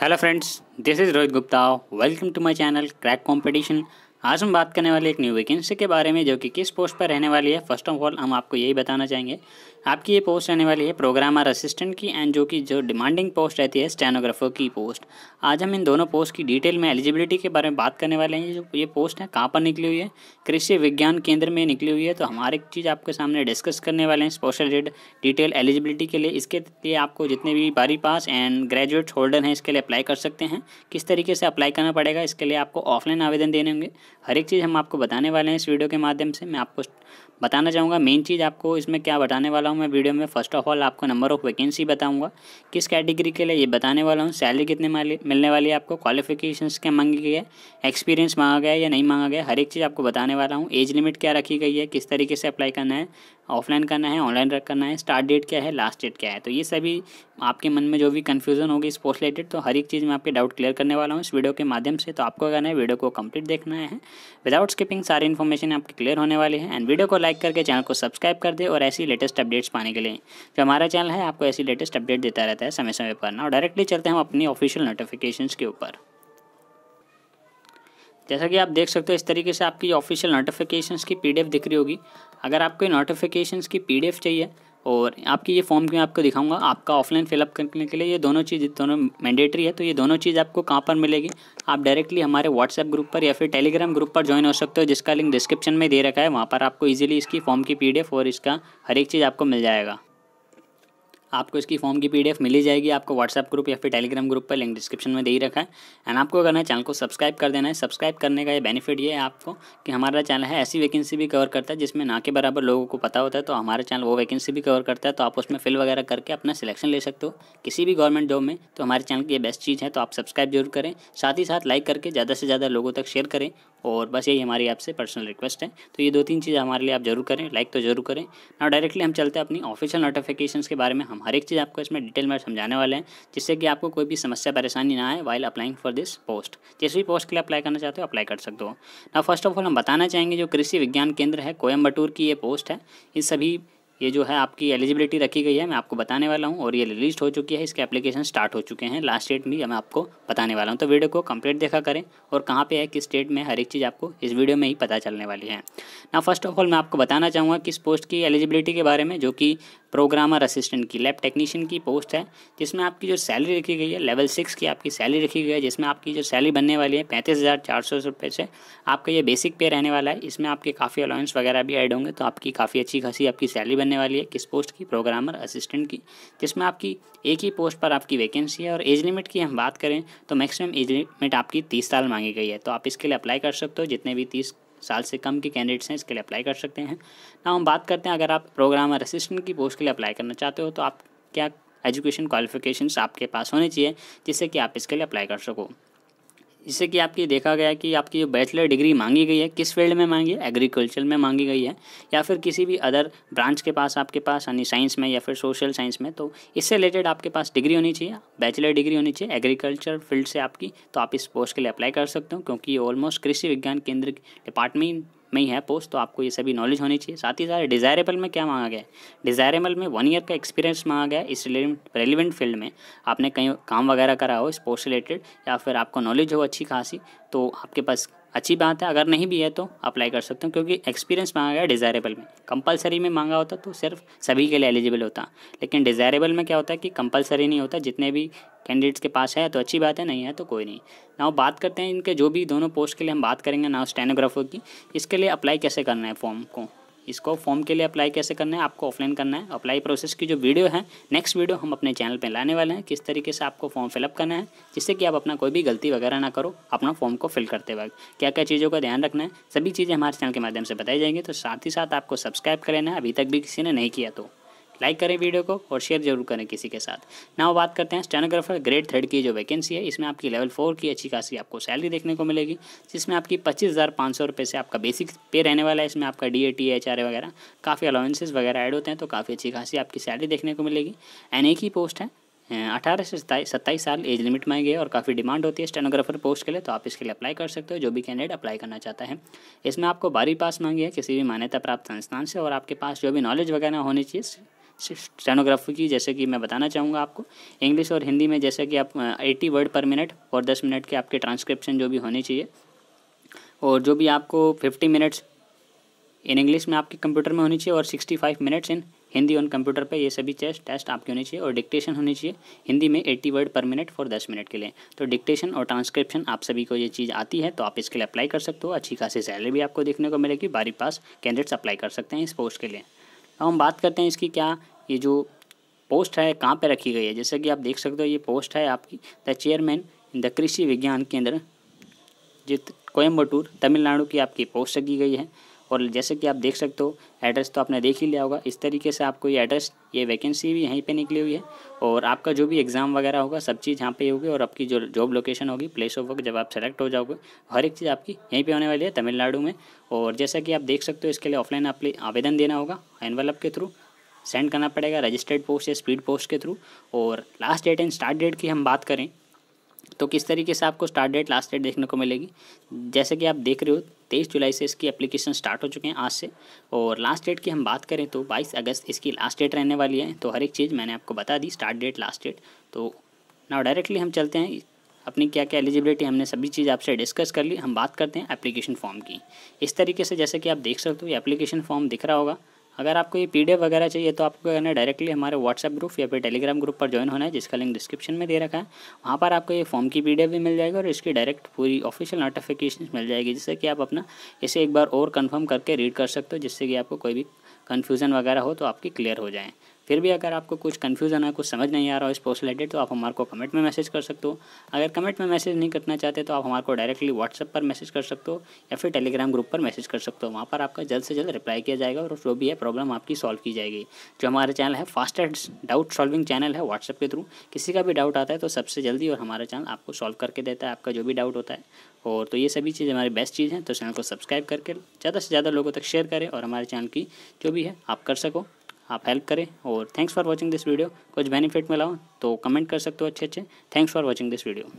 Hello friends this is Rohit Gupta welcome to my channel crack competition आज हम बात करने वाले एक न्यू वैकेंसी के बारे में, जो कि किस पोस्ट पर रहने वाली है। फ़र्स्ट ऑफ़ ऑल हम आपको यही बताना चाहेंगे आपकी ये पोस्ट रहने वाली है प्रोग्रामर असिस्टेंट की एंड जो कि जो डिमांडिंग पोस्ट रहती है स्टेनोग्राफर की पोस्ट आज हम इन दोनों पोस्ट की डिटेल में एलिजिबिलिटी के बारे में बात करने वाले हैं। जो ये पोस्ट है, कहाँ पर निकली हुई है? कृषि विज्ञान केंद्र में निकली हुई है। तो हमारे एक चीज़ आपके सामने डिस्कस करने वाले हैं स्पेशल डिटेल एलिजिबिलिटी के लिए। इसके लिए आपको जितने भी बारी पास एंड ग्रेजुएट होल्डर हैं, इसके लिए अप्लाई कर सकते हैं। किस तरीके से अप्लाई करना पड़ेगा, इसके लिए आपको ऑफलाइन आवेदन देने होंगे। हर एक चीज़ हम आपको बताने वाले हैं इस वीडियो के माध्यम से। मैं आपको बताना चाहूँगा मेन चीज़ आपको इसमें क्या बताने वाला हूँ मैं वीडियो में। फ़र्स्ट ऑफ़ ऑल आपको नंबर ऑफ़ वैकेंसी बताऊँगा। किस कैटेगरी के लिए? ये बताने वाला हूँ। सैलरी कितने मिलने वाली है आपको? क्वालिफिकेशंस क्या मांगी गई है? एक्सपीरियंस मांगा गया या नहीं मांगा गया हर एक चीज़ आपको बताने वाला हूँ। एज लिमिट क्या रखी गई है? किस तरीके से अप्लाई करना है? ऑफलाइन करना है, ऑनलाइन करना है, स्टार्ट डेट क्या है, लास्ट डेट क्या है। तो ये सभी आपके मन में जो भी कन्फ्यूज़न होगी स्पोर्ट्स रिलेटेड तो हर एक चीज़ में आपके डाउट क्लियर करने वाला हूँ इस वीडियो के माध्यम से। तो आपको करना है वीडियो को कंप्लीट देखना है। विदाउट स्किपिंग सारी इन्फॉर्मेशन आपकी क्लियर होने वाली है। एंड वीडियो को लाइक करके चैनल को सब्सक्राइब कर दे और ऐसी लेटेस्ट अपडेट्स पाने के लिए। जो हमारा चैनल है, आपको ऐसी लेटेस्ट अपडेट देता रहता है, समय समय पर ना। और डायरेक्टली चलते हैं हम अपनी ऑफिशियल नोटिफिकेशन के ऊपर। जैसा कि आप देख सकते हो, इस तरीके से आपकी ऑफिशियल नोटिफिकेशंस की पीडीएफ दिख रही होगी। अगर आपको नोटिफिकेशन की पीडीएफ चाहिए, और आपकी ये फॉर्म मैं आपको दिखाऊँगा, आपका ऑफलाइन फिलअप करने के लिए ये दोनों चीज़ दोनों मैंडेटरी है तो ये दोनों चीज़ आपको कहाँ पर मिलेगी? आप डायरेक्टली हमारे व्हाट्सएप ग्रुप पर या फिर टेलीग्राम ग्रुप पर ज्वाइन हो सकते हो, जिसका लिंक डिस्क्रिप्शन में दे रखा है, वहाँ पर आपको ईजिली इसकी फॉर्म की पीडीएफ और इसका हर एक चीज़ आपको मिल जाएगा। आपको इसकी फॉर्म की पीडीएफ मिली जाएगी, आपको व्हाट्सएप ग्रुप या फिर टेलीग्राम ग्रुप पर लिंक डिस्क्रिप्शन में दे ही रखा है। एंड आपको करना है चैनल को सब्सक्राइब कर देना है सब्सक्राइब करने का ये बेनिफिट ये है आपको कि हमारा चैनल है, ऐसी वैकेंसी भी कवर करता है जिसमें ना के बराबर लोगों को पता होता है तो हमारा चैनल वो वैकेंसी भी कवर करता है तो आप उसमें फिल वगैरह करके अपना सिलेक्शन ले सकते हो। किसी भी गवर्नमेंट जॉब में तो हमारे चैनल की ये बेस्ट चीज़ है तो आप सब्सक्राइब ज़रूर करें। साथ ही साथ लाइक करके ज़्यादा से ज़्यादा लोगों तक शेयर करें और बस यही हमारी आपसे पर्सनल रिक्वेस्ट है। तो ये दो तीन चीज़ हमारे लिए आप ज़रूर करें लाइक तो ज़रूर करें। ना डायरेक्टली हम चलते हैं अपनी ऑफिशियल नोटिफिकेशन के बारे में। हम हर एक चीज़ आपको इसमें डिटेल में समझाने वाले हैं, जिससे कि आपको कोई भी समस्या, परेशानी ना आए while applying for this post जिस भी पोस्ट के लिए अप्लाई करना चाहते हो अप्लाई कर सकते हो। ना फ़र्स्ट ऑफ़ ऑल हम बताना चाहेंगे, जो कृषि विज्ञान केंद्र है कोयम्बटूर की ये पोस्ट है। इन सभी ये जो है आपकी एलिजिबिलिटी रखी गई है, मैं आपको बताने वाला हूँ और ये रिलीज़ हो चुकी है, इसके एप्लीकेशन स्टार्ट हो चुके हैं। लास्ट डेट भी मैं आपको बताने वाला हूँ। तो वीडियो को कंप्लीट देखा करें और कहाँ पे है, किस स्टेट में हर एक चीज़ आपको इस वीडियो में ही पता चलने वाली है। ना फ़र्स्ट ऑफ़ ऑल मैं आपको बताना चाहूँगा कि इस पोस्ट की एलिजिबिलिटी के बारे में, जो कि प्रोग्रामर असिस्टेंट की, लैब टेक्नीशियन की पोस्ट है, जिसमें आपकी जो सैलरी रखी गई है, लेवल सिक्स की आपकी सैलरी रखी गई है, जिसमें आपकी जो सैलरी बनने वाली है, पैंतीस हज़ार चार सौ रुपये से, आपका ये बेसिक पे रहने वाला है। इसमें आपके काफ़ी अलाउंस वगैरह भी ऐड होंगे तो आपकी काफ़ी अच्छी खासी आपकी सैलरी बनने वाली है, किस पोस्ट की? प्रोग्रामर असिस्टेंट की, जिसमें आपकी एक ही पोस्ट पर आपकी वैकेंसी है, और एज लिमिट की हम बात करें तो मैक्सिमम एज लिमिट आपकी तीस साल मांगी गई है। तो आप इसके लिए अप्लाई कर सकते हो, जितने भी तीस साल से कम के कैंडिडेट्स हैं, इसके लिए अप्लाई कर सकते हैं। ना हम बात करते हैं, अगर आप प्रोग्रामर असिस्टेंट की पोस्ट के लिए अप्लाई करना चाहते हो तो आप क्या एजुकेशन क्वालिफिकेशंस आपके पास होने चाहिए, जिससे कि आप इसके लिए अप्लाई कर सको? जिससे कि आपकी देखा गया कि आपकी जो बैचलर डिग्री मांगी गई है, किस फ़ील्ड में मांगी है? एग्रीकल्चर में मांगी गई है, या फिर किसी भी अदर ब्रांच के पास, आपके पास, यानी साइंस में, या फिर सोशल साइंस में तो इससे रिलेटेड आपके पास डिग्री होनी चाहिए बैचलर डिग्री होनी चाहिए एग्रीकल्चर फ़ील्ड से आपकी तो आप इस पोस्ट के लिए अप्लाई कर सकते हो, क्योंकि ऑलमोस्ट कृषि विज्ञान केंद्र डिपार्टमेंट में ही है पोस्ट तो आपको ये सभी नॉलेज होनी चाहिए। साथ ही साथ डिज़ायरेबल में क्या मांगा गया? है डिज़ायरेबल में वन ईयर का एक्सपीरियंस मांगा गया इस रेलिवेंट फ़ील्ड में। आपने कहीं काम वगैरह करा हो स्पोर्ट्स रिलेटेड या फिर आपको नॉलेज हो अच्छी खासी तो आपके पास अच्छी बात है, अगर नहीं भी है तो अप्लाई कर सकते हो, क्योंकि एक्सपीरियंस मांगा गया डिज़ायरेबल में। कंपलसरी में मांगा होता तो सिर्फ़ सभी के लिए एलिजिबल होता। लेकिन डिज़ायरेबल में क्या होता है कि कंपलसरी नहीं होता, जितने भी कैंडिडेट्स के पास है तो अच्छी बात है, नहीं है तो कोई नहीं। ना बात करते हैं इनके जो भी दोनों पोस्ट के लिए हम बात करेंगे ना स्टेनोग्राफर की। इसके लिए अप्लाई कैसे करना है फॉर्म को? इसको फॉर्म के लिए अप्लाई कैसे करना है, आपको ऑफलाइन करना है। अप्लाई प्रोसेस की जो वीडियो है नेक्स्ट वीडियो हम अपने चैनल पर लाने वाले हैं। किस तरीके से आपको फॉर्म फिलअप करना है, जिससे कि आप अपना कोई भी गलती वगैरह ना करो, अपना फॉर्म को फिल करते वक्त। क्या क्या चीज़ों का ध्यान रखना है, सभी चीज़ें हमारे चैनल के माध्यम से बताई जाएँगी। तो साथ ही साथ आपको सब्सक्राइब कर लेना अभी तक भी किसी ने नहीं किया तो। लाइक करें वीडियो को और शेयर ज़रूर करें किसी के साथ। ना बात करते हैं स्टेनोग्राफर ग्रेड थर्ड की जो वैकेंसी है, इसमें आपकी लेवल फोर की अच्छी खासी आपको सैलरी देखने को मिलेगी, जिसमें आपकी पच्चीस हज़ार पाँच सौ रुपये से आपका बेसिक पे रहने वाला है। इसमें आपका D A T H R A वगैरह, काफ़ी अलाउंसेज वगैरह ऐड होते हैं तो काफ़ी अच्छी खासी आपकी सैलरी देखने को मिलेगी। एन एक ही पोस्ट है अठारह से सत्ताईस साल एज लिमिट में है और काफ़ी डिमांड होती है स्टेनोग्राफर पोस्ट के लिए तो आप इसके लिए अप्लाई कर सकते हो, जो भी कैंडिडेट अप्लाई करना चाहता है। इसमें आपको बारी पास मांगी है, किसी भी मान्यता प्राप्त संस्थान से और आपके पास जो भी नॉलेज वगैरह होनी चाहिए स्टेनोग्राफी की, जैसे कि मैं बताना चाहूँगा आपको। इंग्लिश और हिंदी में जैसे कि आप एटी वर्ड पर मिनट और दस मिनट के आपके ट्रांसक्रिप्शन जो भी होने चाहिए। और जो भी आपको फिफ्टी मिनट्स इन इंग्लिश में आपके कंप्यूटर में होनी चाहिए और sixty five minutes in Hindi on computer पे, ये सभी टेस्ट टेस्ट आपकी होनी चाहिए और डिक्टेशन होनी चाहिए हिंदी में eighty word per minute for दस मिनट के लिए। तो डिक्टेशन और ट्रांसक्रिप्शन, आप सभी को ये चीज़ आती है तो आप इसके लिए अप्लाई कर सकते हो। अच्छी खासी सैलरी भी आपको देखने को मिलेगी, बारी पास कैंडिडेट्स अप्लाई कर सकते हैं इस पोस्ट के लिए। अब हम बात करते हैं इसकी क्या ये जो पोस्ट है, कहाँ पर रखी गई है? जैसे कि आप देख सकते हो, ये पोस्ट है आपकी द चेयरमैन द कृषि विज्ञान केंद्र, जित कोयम्बटूर तमिलनाडु की आपकी पोस्ट रखी गई है। और जैसे कि आप देख सकते हो, एड्रेस तो आपने देख ही लिया होगा। इस तरीके से आपको ये एड्रेस, ये वैकेंसी भी यहीं पे निकली हुई है। और आपका जो भी एग्ज़ाम वगैरह होगा, सब चीज़ यहाँ पे होगी और आपकी जो जॉब लोकेशन होगी, प्लेस ऑफ़ वर्क जब आप सेलेक्ट हो जाओगे, हर एक चीज़ आपकी यहीं पे होने वाली है, तमिलनाडु में। और जैसा कि आप देख सकते हो, इसके लिए ऑफलाइन आवेदन देना होगा, एनवेलप के थ्रू। सेंड करना पड़ेगा रजिस्टर्ड पोस्ट या स्पीड पोस्ट के थ्रू। और last date and start date की हम बात करें तो किस तरीके से आपको स्टार्ट डेट, लास्ट डेट देखने को मिलेगी? जैसे कि आप देख रहे हो, तेईस जुलाई से इसकी एप्लीकेशन स्टार्ट हो चुके हैं आज से। और लास्ट डेट की हम बात करें तो बाईस अगस्त इसकी लास्ट डेट रहने वाली है। तो हर एक चीज़ मैंने आपको बता दी स्टार्ट डेट लास्ट डेट तो ना डायरेक्टली हम चलते हैं, अपनी क्या क्या एलिजिबिलिटी हमने सभी चीज़ आपसे डिस्कस कर ली, हम बात करते हैं एप्लीकेशन फॉर्म की। इस तरीके से जैसे कि आप देख सकते हो, ये एप्लीकेशन फॉर्म दिख रहा होगा। अगर आपको ये पी वगैरह चाहिए तो आपको करना डायरेक्टली हमारे व्हाट्सएप ग्रुप या फिर टेलीग्राम ग्रुप पर ज्वाइन होना है, जिसका लिंक डिस्क्रिप्शन में दे रखा है। वहाँ पर आपको ये फॉर्म की पी भी मिल जाएगी और इसकी डायरेक्ट पूरी ऑफिशियल नोटिफिकेशन मिल जाएगी, जिससे कि आप अपना इसे एक बार और कन्फर्म करके रीड कर सकते हो, जिससे कि आपको कोई भी कन्फ्यूज़न वगैरह हो तो आपकी क्लियर हो जाए। फिर भी अगर आपको कुछ कन्फ्यूज़न है, कुछ समझ नहीं आ रहा हो इस पोस्ट रिलेटेड तो आप हमारे को कमेंट में मैसेज कर सकते हो। अगर कमेंट में मैसेज नहीं करना चाहते तो आप हमारे को डायरेक्टली व्हाट्सएप पर मैसेज कर सकते हो, या फिर टेलीग्राम ग्रुप पर मैसेज कर सकते हो। वहाँ पर आपका जल्द से जल्द रिप्लाई किया जाएगा और जो भी है प्रॉब्लम आपकी सॉल्व की जाएगी। जो हमारा चैनल है फास्टेस्ट डाउट सॉल्विंग चैनल है व्हाट्सअप के थ्रू किसी का भी डाउट आता है तो सबसे जल्दी और हमारा चैनल आपको सॉल्व करके देता है, आपका जो भी डाउट होता है। और तो ये सभी चीज़ हमारी बेस्ट चीज़ हैं तो चैनल को सब्सक्राइब करके, ज़्यादा से ज़्यादा लोगों तक शेयर करें और हमारे चैनल की जो भी है, आप कर सको। आप हेल्प करें और thanks for watching this video कुछ बेनिफिट मिला हो तो कमेंट कर सकते हो अच्छे अच्छे thanks for watching this video